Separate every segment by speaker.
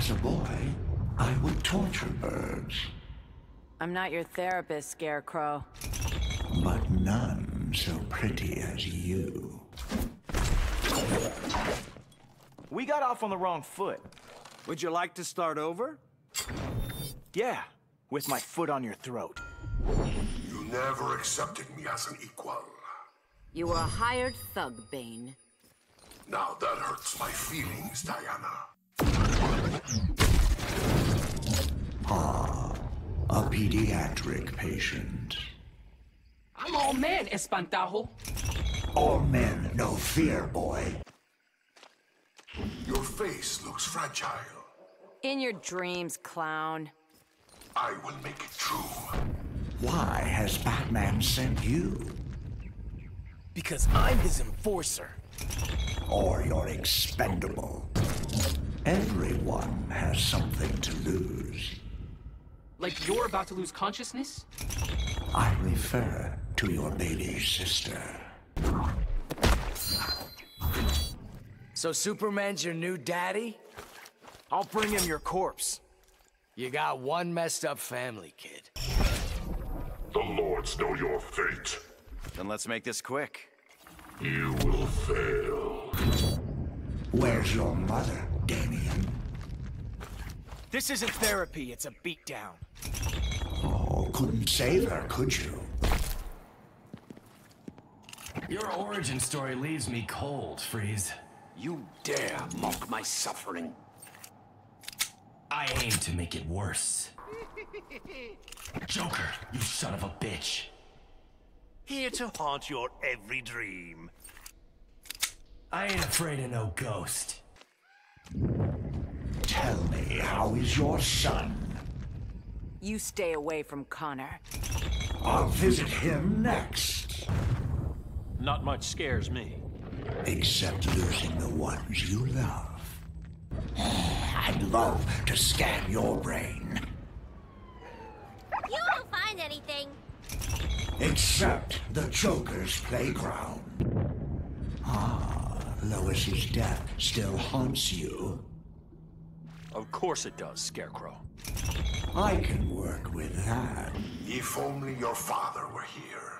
Speaker 1: As a boy, I would torture birds,
Speaker 2: I'm not your therapist, Scarecrow.
Speaker 1: but none so pretty as you.
Speaker 3: We got off on the wrong foot.
Speaker 4: Would you like to start over?
Speaker 3: Yeah, with my foot on your throat.
Speaker 5: You never accepted me as an equal.
Speaker 2: You were a hired thug, Bane.
Speaker 5: Now that hurts my feelings, Diana.
Speaker 1: Ah, a pediatric patient.
Speaker 6: I'm all man, Espantajo.
Speaker 1: All men no fear, boy.
Speaker 5: Your face looks fragile.
Speaker 2: In your dreams, clown.
Speaker 5: I will make it true.
Speaker 1: Why has Batman sent you?
Speaker 3: Because I'm his enforcer.
Speaker 1: Or you're expendable. Everyone has something to lose.
Speaker 6: Like you're about to lose consciousness?
Speaker 1: I refer to your baby sister.
Speaker 7: So Superman's your new daddy?
Speaker 3: I'll bring him your corpse.
Speaker 7: You got one messed up family, kid.
Speaker 5: The lords know your fate.
Speaker 3: Then let's make this quick.
Speaker 5: You will fail.
Speaker 1: Where's your mother, Damian?
Speaker 3: This isn't therapy, it's a beatdown.
Speaker 1: Oh, couldn't save her, could you?
Speaker 8: Your origin story leaves me cold, Freeze.
Speaker 9: You dare mock my suffering.
Speaker 8: I aim to make it worse. Joker, you son of a bitch.
Speaker 9: Here to haunt your every dream.
Speaker 8: I ain't afraid of no ghost.
Speaker 1: Tell me, how is your son?
Speaker 2: You stay away from Connor.
Speaker 1: I'll visit him next.
Speaker 10: Not much scares me.
Speaker 1: Except losing the ones you love. I'd love to scan your brain.
Speaker 11: You won't find anything.
Speaker 1: Except the Joker's playground. Ah, Lois's death still haunts you.
Speaker 10: Of course it does, Scarecrow.
Speaker 1: I can work with that.
Speaker 5: If only your father were here.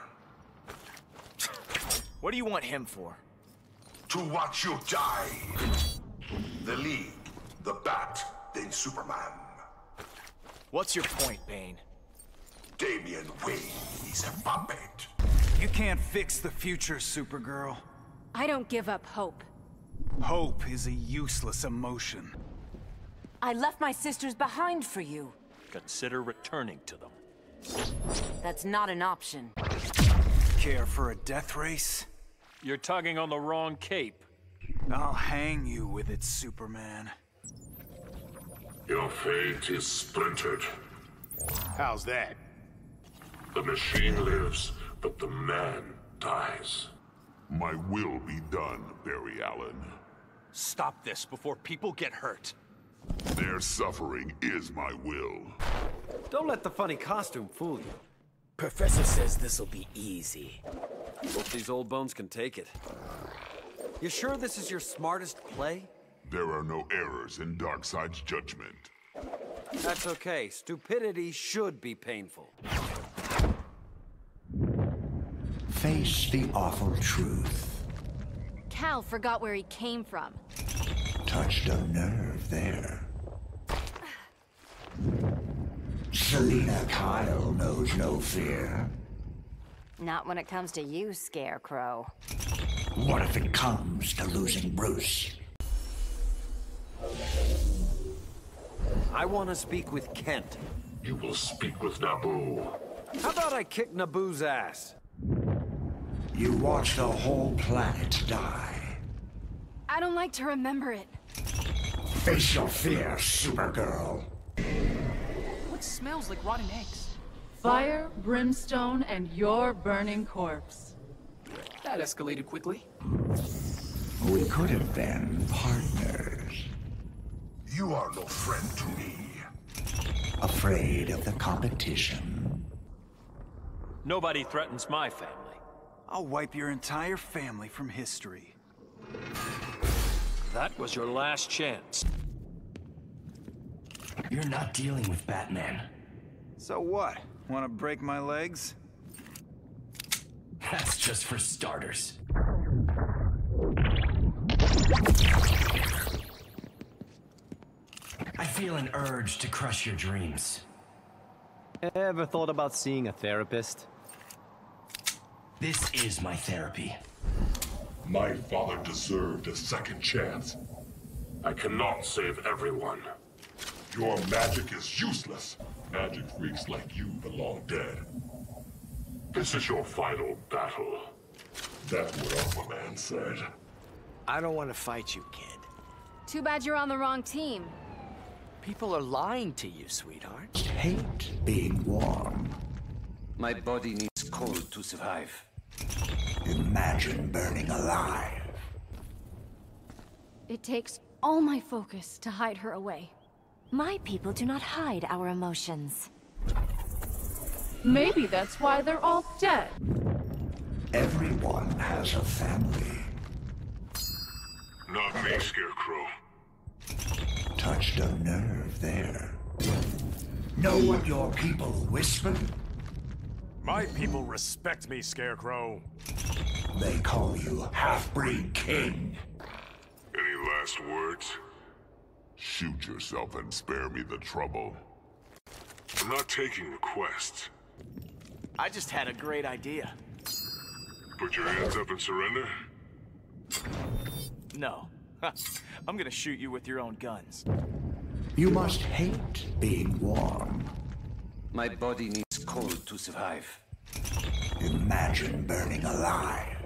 Speaker 3: What do you want him for?
Speaker 5: To watch you die. The League, the Bat, then Superman.
Speaker 3: What's your point, Bane?
Speaker 5: Damian Wayne is a puppet.
Speaker 4: You can't fix the future, Supergirl.
Speaker 2: I don't give up hope.
Speaker 4: Hope is a useless emotion.
Speaker 2: I left my sisters behind for you.
Speaker 10: Consider returning to them.
Speaker 2: That's not an option.
Speaker 4: Care for a death race?
Speaker 10: You're tugging on the wrong cape.
Speaker 4: I'll hang you with it, Superman.
Speaker 5: Your fate is splintered.
Speaker 9: How's that?
Speaker 5: The machine lives, but the man dies. My will be done, Barry Allen.
Speaker 10: Stop this before people get hurt.
Speaker 5: Their suffering is my will.
Speaker 4: Don't let the funny costume fool you.
Speaker 7: Professor says this'll be easy.
Speaker 4: Hope these old bones can take it. You sure this is your smartest play?
Speaker 5: There are no errors in Darkseid's judgment.
Speaker 4: That's okay. Stupidity should be painful.
Speaker 1: Face the awful truth.
Speaker 11: Kal forgot where he came from.
Speaker 1: Touched a nerve there. Selina Kyle knows no fear.
Speaker 2: Not when it comes to you, Scarecrow.
Speaker 1: What if it comes to losing Bruce?
Speaker 4: I want to speak with Kent.
Speaker 5: You will speak with Nabu.
Speaker 4: How about I kick Nabu's ass?
Speaker 1: You watch the whole planet die.
Speaker 11: I don't like to remember it.
Speaker 1: Face your fear, Supergirl.
Speaker 6: What smells like rotten eggs?
Speaker 12: Fire, brimstone, and your burning corpse.
Speaker 6: That escalated quickly.
Speaker 1: We could have been partners.
Speaker 5: You are no friend to me.
Speaker 1: Afraid of the competition.
Speaker 10: Nobody threatens my family.
Speaker 4: I'll wipe your entire family from history.
Speaker 10: That was your last chance.
Speaker 8: You're not dealing with Batman.
Speaker 3: So what? Want to break my legs?
Speaker 8: That's just for starters. I feel an urge to crush your dreams.
Speaker 13: Ever thought about seeing a therapist?
Speaker 8: This is my therapy.
Speaker 5: My father deserved a second chance. I cannot save everyone. Your magic is useless. Magic freaks like you belong dead. This is your final battle. That's what Aquaman said.
Speaker 7: I don't want to fight you, kid.
Speaker 11: Too bad you're on the wrong team.
Speaker 7: People are lying to you, sweetheart.
Speaker 1: Hate being warm.
Speaker 14: My body needs cold to survive.
Speaker 1: Imagine burning alive.
Speaker 11: It takes all my focus to hide her away.
Speaker 2: My people do not hide our emotions.
Speaker 12: Maybe that's why they're all dead.
Speaker 1: Everyone has a family.
Speaker 5: Not me, Scarecrow.
Speaker 1: Touched a nerve there. Know what your people whisper?
Speaker 15: My people respect me, Scarecrow.
Speaker 1: They call you Half-Breed King.
Speaker 5: Any last words? Shoot yourself and spare me the trouble. I'm not taking requests.
Speaker 6: I just had a great idea.
Speaker 5: Put your hands up and surrender?
Speaker 6: No. I'm gonna shoot you with your own guns.
Speaker 1: You must hate being warm.
Speaker 14: My body needs cold to survive.
Speaker 1: Imagine burning alive.